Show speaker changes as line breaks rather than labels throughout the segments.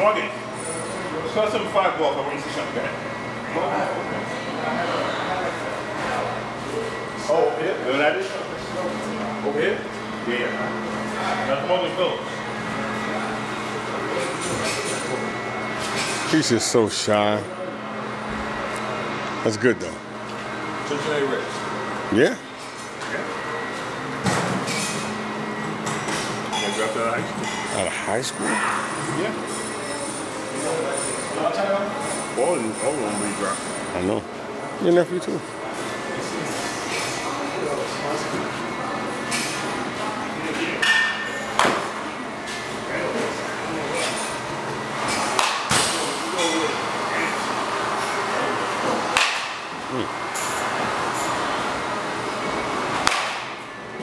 Plus some five ball. I want you to see something bad. Oh, over here. You know what that is? Over here? Yeah. That's Morgan Phillips.
He's just so shy. That's good though.
Cincinnati Reds.
Yeah.
Yeah, drafted out of high school.
Out of high school?
Yeah. All in, all of them we drafted.
I know. Your nephew too.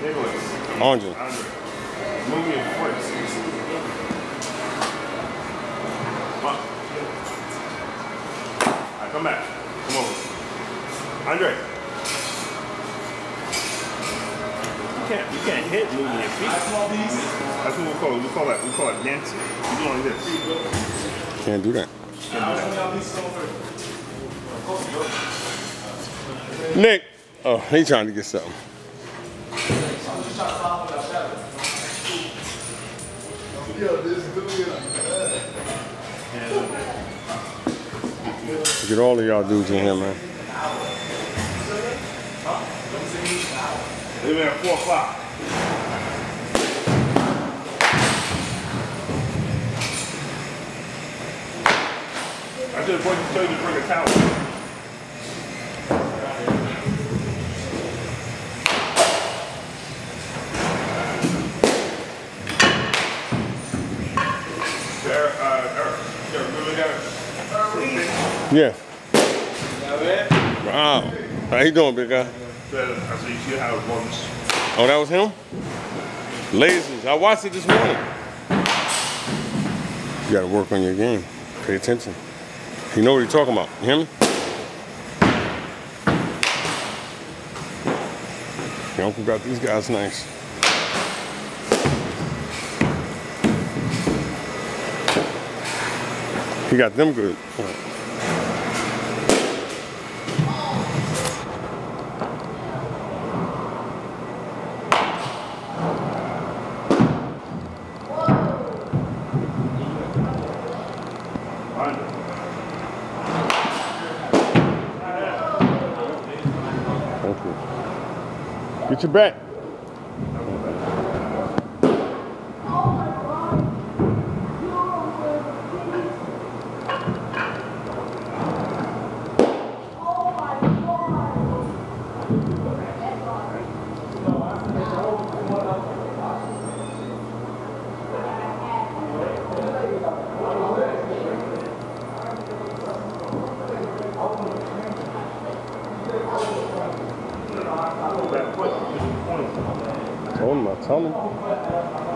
Nicholas.
Andre.
Andre. Movie and You can't, you can't hit moving your feet. That's what we call it. We call that, we call it dancing. You do this.
Can't do that. Can't do that. Nick. Oh, he's trying to get something. Look at all of y'all dudes in here, man.
Leave it at 4 o'clock. I just want to tell you to bring a towel. Eric, uh, Eric, Eric, really got it.
Yeah. Wow. How you doing, big guy?
How.
Oh, that was him? Lasers. I watched it this morning. You gotta work on your game. Pay attention. You know what you're talking about. You hear me? Your uncle got these guys nice. He got them good. Get your bet. Told